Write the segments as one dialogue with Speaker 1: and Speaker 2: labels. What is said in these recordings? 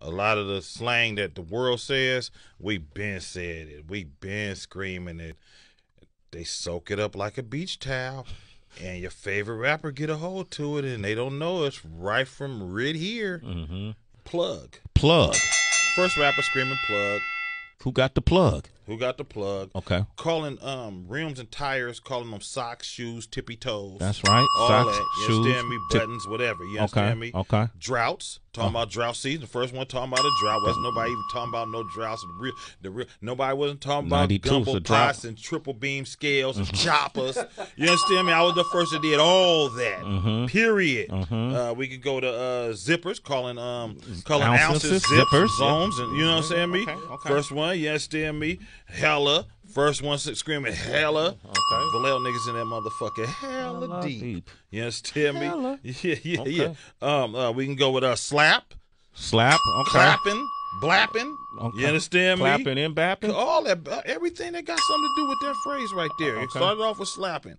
Speaker 1: A lot of the slang that the world says, we been said it. We been screaming it. They soak it up like a beach towel. And your favorite rapper get a hold to it and they don't know it's right from right here.
Speaker 2: Mm-hmm.
Speaker 1: Plug.
Speaker 2: Plug.
Speaker 1: First rapper screaming plug.
Speaker 2: Who got the plug?
Speaker 1: Who got the plug?
Speaker 2: Okay.
Speaker 1: Calling um rims and tires, calling them socks, shoes, tippy toes.
Speaker 2: That's right.
Speaker 1: All
Speaker 2: Socks,
Speaker 1: that. You
Speaker 2: shoes,
Speaker 1: understand me?
Speaker 2: tip-
Speaker 1: Buttons, whatever. You
Speaker 2: Okay.
Speaker 1: understand me?
Speaker 2: Okay.
Speaker 1: Droughts. Talking about drought season. The first one talking about a drought. Wasn't nobody even talking about no droughts. The real, the real, nobody wasn't talking about
Speaker 2: 92 's
Speaker 1: gumbo pots and triple beam scales and choppers. You understand me? I was the first that did all that.
Speaker 2: Mm-hmm.
Speaker 1: Period. Uh, we could go to uh, zippers, calling um calling ounces,
Speaker 2: Ounces,
Speaker 1: zips,
Speaker 2: zippers,
Speaker 1: zones, and you know what I'm saying? Me.
Speaker 2: Okay, okay.
Speaker 1: First one, you understand me? Hella. First one screaming hella.
Speaker 2: Okay.
Speaker 1: Vallejo niggas in that motherfucker hella,
Speaker 2: Hella
Speaker 1: deep.
Speaker 2: deep.
Speaker 1: You understand me? Yeah, yeah,
Speaker 2: Okay.
Speaker 1: yeah. Um, uh, we can go with uh, slap,
Speaker 2: Slap. Okay.
Speaker 1: clapping, blapping.
Speaker 2: Okay.
Speaker 1: You understand me?
Speaker 2: Clapping and bapping.
Speaker 1: All that, uh, everything that got something to do with that phrase right there. It
Speaker 2: Okay.
Speaker 1: started off with slapping,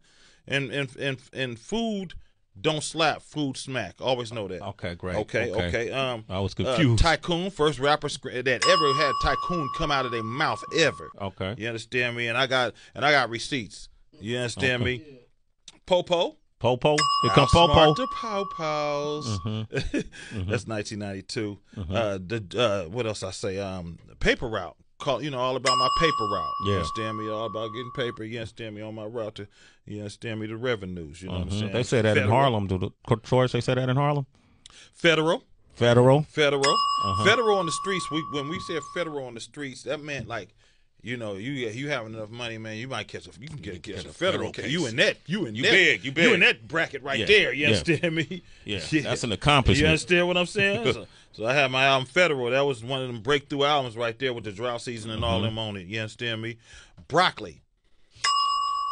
Speaker 1: and and and and food don't slap, food smack. Always know that.
Speaker 2: Okay, great.
Speaker 1: Okay, okay.
Speaker 2: Okay.
Speaker 1: Um,
Speaker 2: I was
Speaker 1: uh,
Speaker 2: confused.
Speaker 1: tycoon, first rapper that ever had tycoon come out of their mouth ever.
Speaker 2: Okay.
Speaker 1: You understand me? And I got and I got receipts. You understand me? Popo.
Speaker 2: Popo. Here come
Speaker 1: Outsmart
Speaker 2: Popo.
Speaker 1: the Popos.
Speaker 2: Mm-hmm.
Speaker 1: That's 1992. Uh, the uh, what else I say? Um, paper route. Call you know all about my paper route. You
Speaker 2: Yeah.
Speaker 1: understand me? All about getting paper. You understand me on my route to you understand me the revenues. You know what I'm
Speaker 2: Mhm.
Speaker 1: saying?
Speaker 2: They say that in Harlem. Do the Troy they say that in Harlem?
Speaker 1: Federal.
Speaker 2: Federal.
Speaker 1: Federal.
Speaker 2: Uh-huh.
Speaker 1: Federal on the streets. We when we said federal on the streets, that meant like. You know, you you have enough money, man. You might catch a you can get, catch a federal case. You in that you in
Speaker 2: You
Speaker 1: that,
Speaker 2: big, you big you
Speaker 1: in that bracket right
Speaker 2: Yeah,
Speaker 1: there. You
Speaker 2: yeah.
Speaker 1: understand me?
Speaker 2: Yeah, that's an accomplishment.
Speaker 1: You understand what I'm saying? so, so I had my album Federal. That was one of them breakthrough albums right there with the drought season and
Speaker 2: Mm-hmm.
Speaker 1: all them on it. You understand me? Broccoli.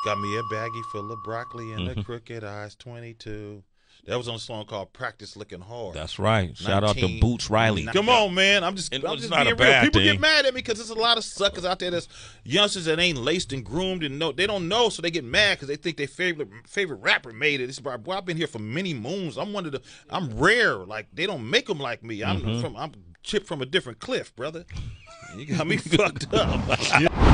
Speaker 1: Got me a baggie full of broccoli and
Speaker 2: Mm-hmm.
Speaker 1: the crooked eyes 22. That was on a song called Practice Looking Hard.
Speaker 2: That's right. Shout out to Boots Riley.
Speaker 1: Come on, man. I'm just,
Speaker 2: And
Speaker 1: I'm just
Speaker 2: not
Speaker 1: being
Speaker 2: a
Speaker 1: real. People
Speaker 2: thing.
Speaker 1: get mad at me because there's a lot of suckers out there that's youngsters that ain't laced and groomed and know they don't know, so they get mad because they think their favorite favorite rapper made it. It's about, boy, I've been here for many moons. I'm one of the, I'm rare. Like they don't make them like me. I'm
Speaker 2: Mm-hmm.
Speaker 1: from, I'm chipped from a different cliff, brother. You got me fucked up.